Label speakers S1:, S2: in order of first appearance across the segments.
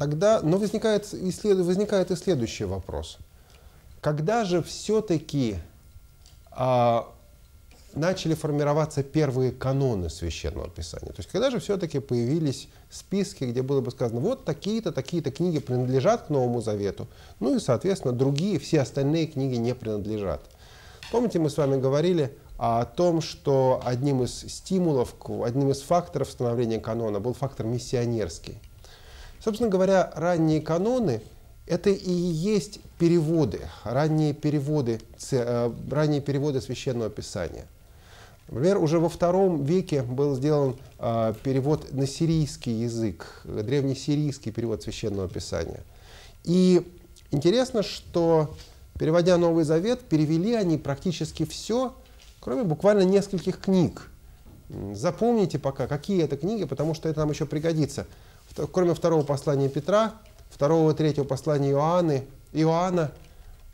S1: Тогда но возникает, и возникает и следующий вопрос. Когда же все-таки а, начали формироваться первые каноны священного писания? То есть когда же все-таки появились списки, где было бы сказано, вот такие-то, такие-то книги принадлежат к Новому Завету, ну и, соответственно, другие, все остальные книги не принадлежат. Помните, мы с вами говорили о том, что одним из стимулов, одним из факторов становления канона был фактор миссионерский. Собственно говоря, ранние каноны – это и есть переводы, ранние переводы, э, ранние переводы Священного Писания. Например, уже во втором веке был сделан э, перевод на сирийский язык, древнесирийский перевод Священного Писания. И интересно, что переводя Новый Завет, перевели они практически все, кроме буквально нескольких книг. Запомните пока, какие это книги, потому что это нам еще пригодится кроме второго послания Петра, второго и третьего послания Иоанны, Иоанна,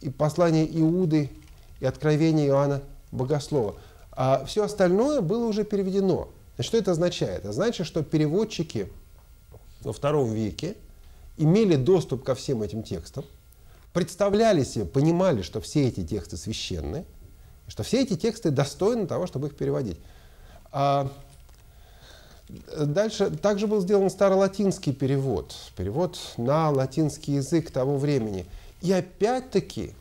S1: и послания Иуды, и откровения Иоанна Богослова. А все остальное было уже переведено. Что это означает? Это значит, что переводчики во втором веке имели доступ ко всем этим текстам, представляли себе, понимали, что все эти тексты священны, что все эти тексты достойны того, чтобы их переводить. А Дальше также был сделан старолатинский перевод, перевод на латинский язык того времени. И опять-таки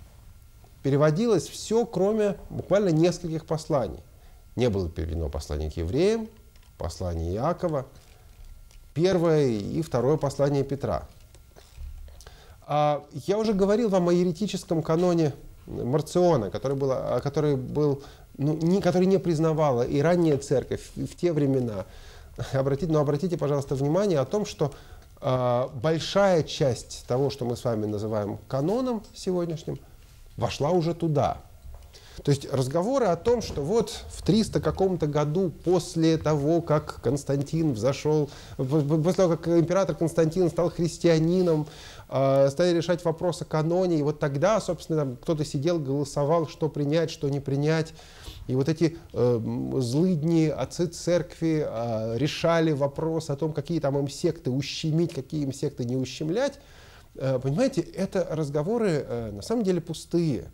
S1: переводилось все, кроме буквально нескольких посланий. Не было переведено послание к евреям, послание Иакова, первое и второе послание Петра. А я уже говорил вам о еретическом каноне Марциона, который был, который был ну, не, который не признавала и ранняя церковь в те времена обратите, но обратите, пожалуйста, внимание о том, что э, большая часть того, что мы с вами называем каноном сегодняшним, вошла уже туда. То есть разговоры о том, что вот в 300 каком-то году после того, как Константин взошел, после того, как император Константин стал христианином, стали решать вопрос о каноне, и вот тогда, собственно, кто-то сидел, голосовал, что принять, что не принять. И вот эти э, злыдни, отцы церкви э, решали вопрос о том, какие там им секты ущемить, какие им секты не ущемлять. Э, понимаете, это разговоры э, на самом деле пустые.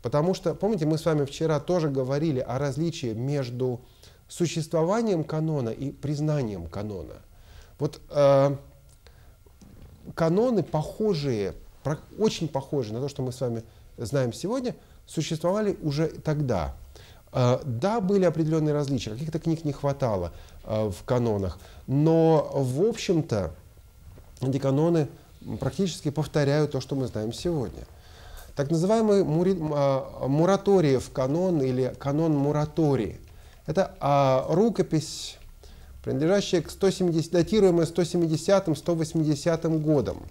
S1: Потому что, помните, мы с вами вчера тоже говорили о различии между существованием канона и признанием канона. Вот э, каноны похожие, очень похожие на то, что мы с вами знаем сегодня, существовали уже тогда. Э, да, были определенные различия, каких-то книг не хватало э, в канонах, но, в общем-то, эти каноны практически повторяют то, что мы знаем сегодня. Так называемый мури, а, мураториев канон или канон муратории – это а, рукопись, принадлежащая к 170, датируемая 170-180 годам.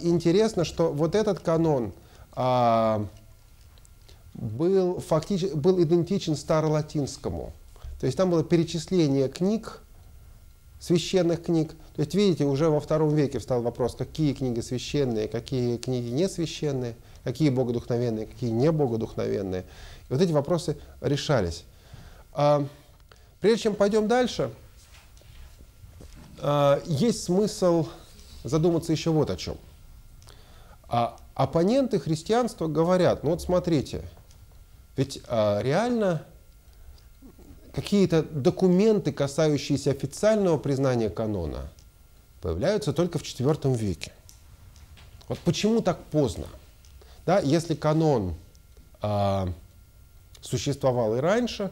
S1: Интересно, что вот этот канон а, был, фактически, был идентичен старолатинскому. То есть там было перечисление книг, священных книг. То есть, видите, уже во втором веке встал вопрос, какие книги священные, какие книги не священные, какие богодухновенные, какие не богодухновенные. И вот эти вопросы решались. А, прежде чем пойдем дальше, а, есть смысл задуматься еще вот о чем. А, оппоненты христианства говорят, ну вот смотрите, ведь а, реально какие-то документы, касающиеся официального признания канона, появляются только в IV веке. Вот почему так поздно? Да, если канон э, существовал и раньше,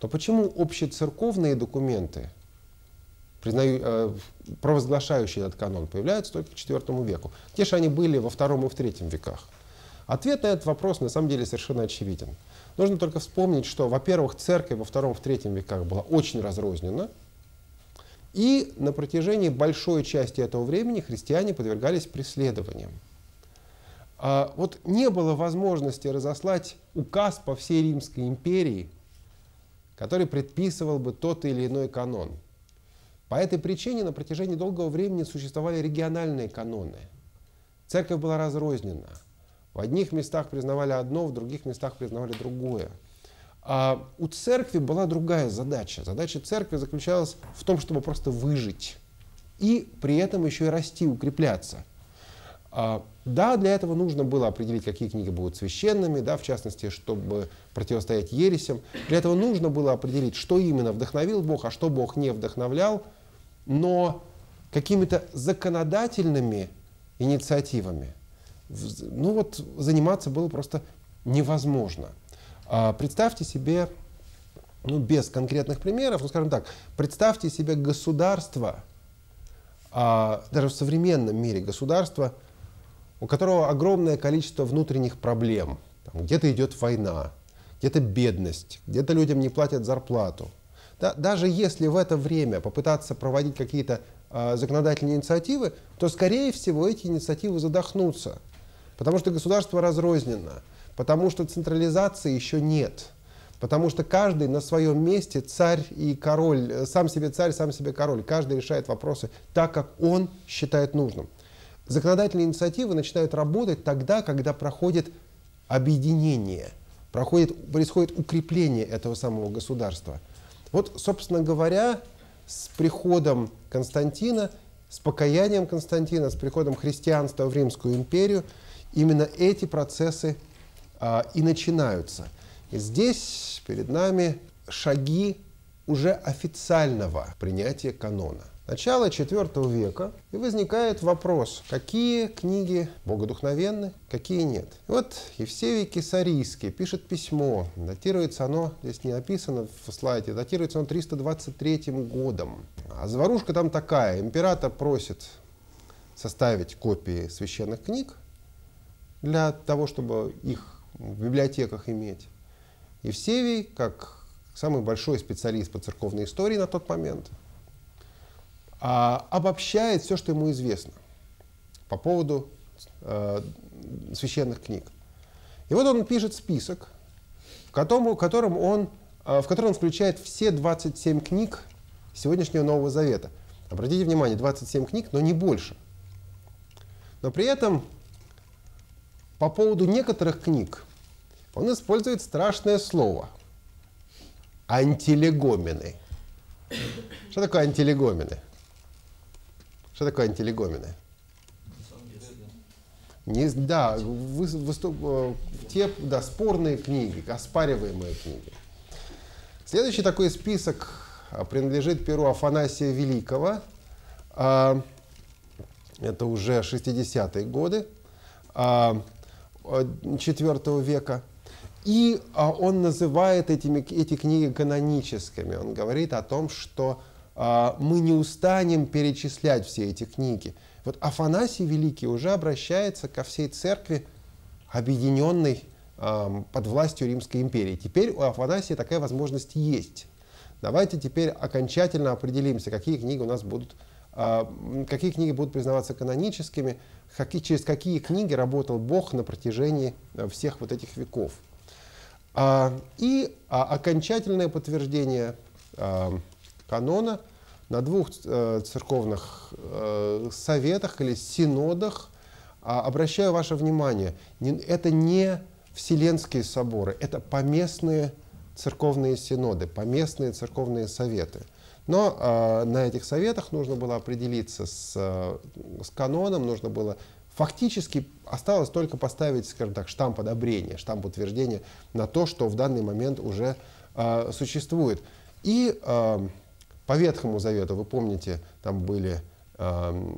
S1: то почему общецерковные документы, признаю, э, провозглашающие этот канон, появляются только к IV веку? Где же они были во II и в III веках? Ответ на этот вопрос на самом деле совершенно очевиден. Нужно только вспомнить, что, во-первых, церковь во втором, в третьем веках была очень разрознена, и на протяжении большой части этого времени христиане подвергались преследованиям. А вот не было возможности разослать указ по всей Римской империи, который предписывал бы тот или иной канон. По этой причине на протяжении долгого времени существовали региональные каноны. Церковь была разрознена. В одних местах признавали одно, в других местах признавали другое. А у церкви была другая задача. Задача церкви заключалась в том, чтобы просто выжить. и при этом еще и расти, укрепляться. А, да, для этого нужно было определить, какие книги будут священными, да, в частности, чтобы противостоять ересям. Для этого нужно было определить, что именно вдохновил Бог, а что Бог не вдохновлял. Но какими-то законодательными инициативами ну вот, заниматься было просто невозможно. А, представьте себе, ну, без конкретных примеров, ну, скажем так, представьте себе государство, а, даже в современном мире государство, у которого огромное количество внутренних проблем. где-то идет война, где-то бедность, где-то людям не платят зарплату. Да, даже если в это время попытаться проводить какие-то э, законодательные инициативы, то, скорее всего, эти инициативы задохнутся. Потому что государство разрознено, потому что централизации еще нет. Потому что каждый на своем месте царь и король, э, сам себе царь, сам себе король. Каждый решает вопросы так, как он считает нужным. Законодательные инициативы начинают работать тогда, когда проходит объединение, проходит, происходит укрепление этого самого государства. Вот, собственно говоря, с приходом Константина, с покаянием Константина, с приходом христианства в Римскую империю, именно эти процессы а, и начинаются. И здесь перед нами шаги уже официального принятия канона начала IV века, и возникает вопрос, какие книги богодухновенны, какие нет. И вот Евсевий Кесарийский пишет письмо, датируется оно, здесь не написано в слайде, датируется оно 323 годом. А заварушка там такая, император просит составить копии священных книг для того, чтобы их в библиотеках иметь. Евсевий, как самый большой специалист по церковной истории на тот момент, а, обобщает все, что ему известно по поводу э, священных книг. И вот он пишет список, в котором, котором, он, э, в котором он включает все 27 книг сегодняшнего Нового Завета. Обратите внимание, 27 книг, но не больше. Но при этом по поводу некоторых книг он использует страшное слово – антилегомены. Что такое антилегомены? Что такое антилегомены? Не, да, вы, выступ, э, те да, спорные книги, оспариваемые книги. Следующий такой список а, принадлежит перу Афанасия Великого. А, это уже 60-е годы IV а, века. И он называет этими, эти книги каноническими. Он говорит о том, что а, мы не устанем перечислять все эти книги. Вот Афанасий Великий уже обращается ко всей церкви, объединенной под властью Римской империи. Теперь у Афанасия такая возможность есть. Давайте теперь окончательно определимся, какие книги у нас будут, а, какие книги будут признаваться каноническими, через какие книги работал Бог на протяжении э, всех вот этих веков. А, и окончательное подтверждение канона на двух э, церковных э, советах или синодах а, обращаю ваше внимание, это не вселенские соборы, это поместные церковные синоды, поместные церковные советы. Но э, на этих советах нужно было определиться с, э, с каноном, нужно было фактически осталось только поставить, скажем так, штамп одобрения, штамп утверждения на то, что в данный момент уже э, существует. И э, по Ветхому Завету, вы помните, там были, э,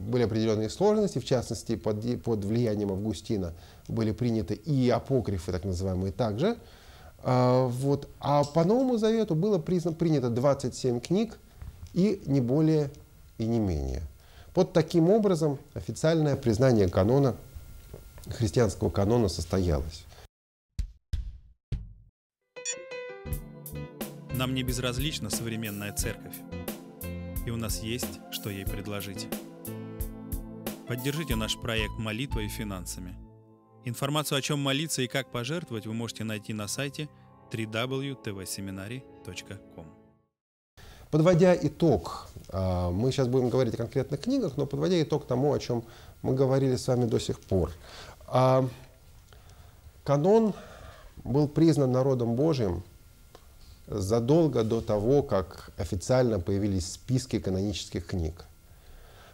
S1: были определенные сложности, в частности, под, под влиянием Августина были приняты и апокрифы, так называемые, также. Э, вот. А по Новому Завету было признано, принято 27 книг и не более и не менее. Вот таким образом официальное признание канона, христианского канона состоялось.
S2: Нам не безразлична современная церковь, и у нас есть, что ей предложить. Поддержите наш проект молитвой и финансами. Информацию о чем молиться и как пожертвовать вы можете найти на сайте www.tvseminary.com.
S1: Подводя итог, а, мы сейчас будем говорить о конкретных книгах, но подводя итог тому, о чем мы говорили с вами до сих пор. А, канон был признан народом Божьим задолго до того, как официально появились списки канонических книг.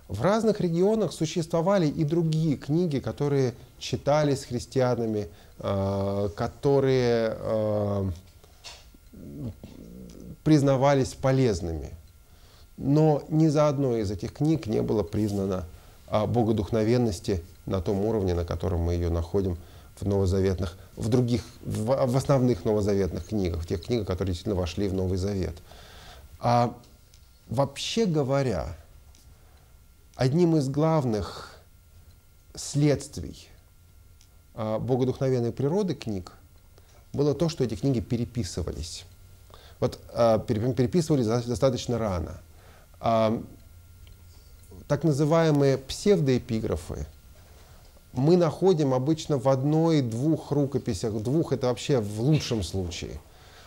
S1: В разных регионах существовали и другие книги, которые читались христианами, э, которые э, признавались полезными. Но ни за одной из этих книг не было признано о богодухновенности на том уровне, на котором мы ее находим в новозаветных, в других, в, в основных новозаветных книгах, в тех книгах, которые действительно вошли в Новый Завет. А вообще говоря, одним из главных следствий а, богодухновенной природы книг было то, что эти книги переписывались. Вот а, переписывались достаточно рано. А, так называемые псевдоэпиграфы мы находим обычно в одной-двух рукописях, двух это вообще в лучшем случае.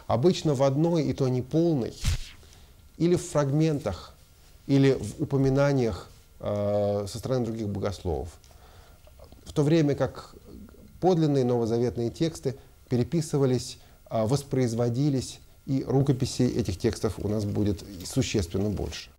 S1: Обычно в одной, и то не полной, или в фрагментах, или в упоминаниях э, со стороны других богословов. В то время как подлинные новозаветные тексты переписывались, э, воспроизводились, и рукописей этих текстов у нас будет существенно больше.